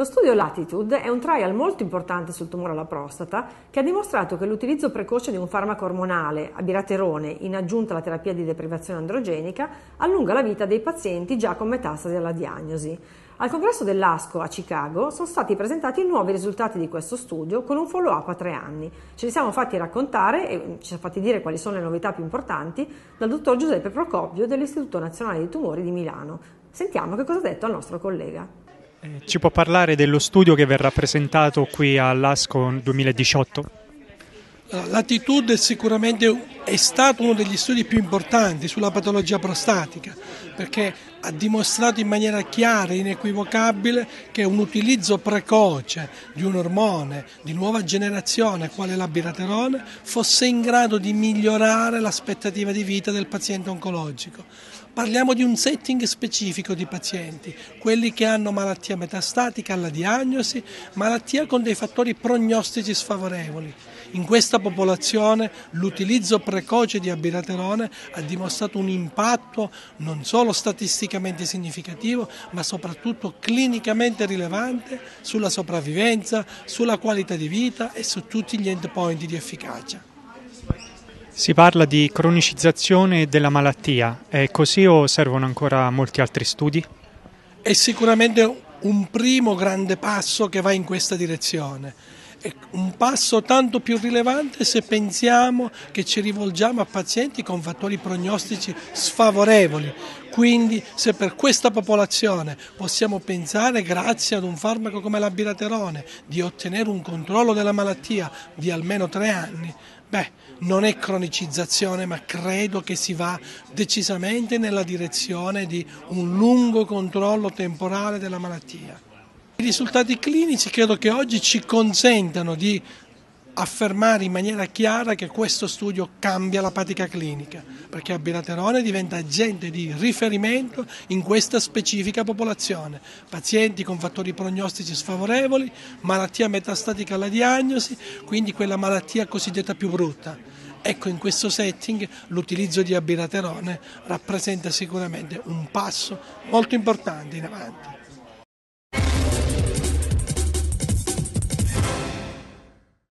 Lo studio Latitude è un trial molto importante sul tumore alla prostata che ha dimostrato che l'utilizzo precoce di un farmaco ormonale, abiraterone, in aggiunta alla terapia di deprivazione androgenica, allunga la vita dei pazienti già con metastasi alla diagnosi. Al congresso dell'ASCO a Chicago sono stati presentati nuovi risultati di questo studio con un follow-up a tre anni. Ce li siamo fatti raccontare e ci siamo fatti dire quali sono le novità più importanti dal dottor Giuseppe Procopio dell'Istituto Nazionale di Tumori di Milano. Sentiamo che cosa ha detto al nostro collega. Eh, ci può parlare dello studio che verrà presentato qui all'ASCO 2018? L'attitude sicuramente è stato uno degli studi più importanti sulla patologia prostatica perché ha dimostrato in maniera chiara e inequivocabile che un utilizzo precoce di un ormone di nuova generazione quale l'abiraterone fosse in grado di migliorare l'aspettativa di vita del paziente oncologico. Parliamo di un setting specifico di pazienti, quelli che hanno malattia metastatica alla diagnosi, malattia con dei fattori prognostici sfavorevoli. In questa popolazione l'utilizzo precoce di abiraterone ha dimostrato un impatto non solo statisticamente significativo, ma soprattutto clinicamente rilevante sulla sopravvivenza, sulla qualità di vita e su tutti gli endpoint di efficacia. Si parla di cronicizzazione della malattia, è così o servono ancora molti altri studi? È sicuramente un primo grande passo che va in questa direzione. È un passo tanto più rilevante se pensiamo che ci rivolgiamo a pazienti con fattori prognostici sfavorevoli. Quindi se per questa popolazione possiamo pensare, grazie ad un farmaco come l'abiraterone, di ottenere un controllo della malattia di almeno tre anni, beh, non è cronicizzazione, ma credo che si va decisamente nella direzione di un lungo controllo temporale della malattia. I risultati clinici credo che oggi ci consentano di affermare in maniera chiara che questo studio cambia la pratica clinica, perché abiraterone diventa agente di riferimento in questa specifica popolazione, pazienti con fattori prognostici sfavorevoli, malattia metastatica alla diagnosi, quindi quella malattia cosiddetta più brutta. Ecco, in questo setting l'utilizzo di abiraterone rappresenta sicuramente un passo molto importante in avanti.